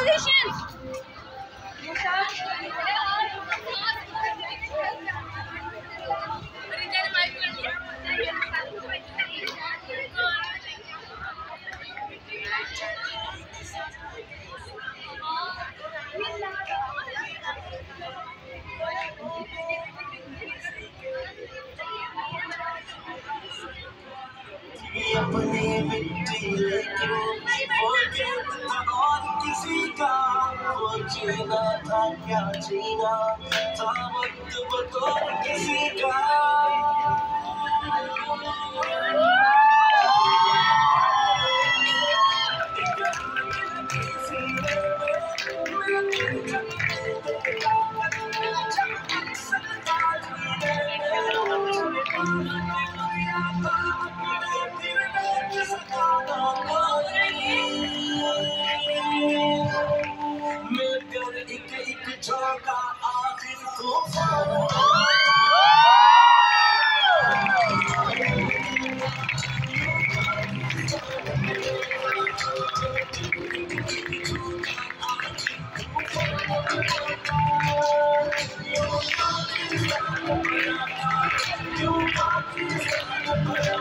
positions. अपनी मिट्टी लेकिन 기회가 당겨지나 다 붙들고 एक एक झोंका आखिर तूफान क्यों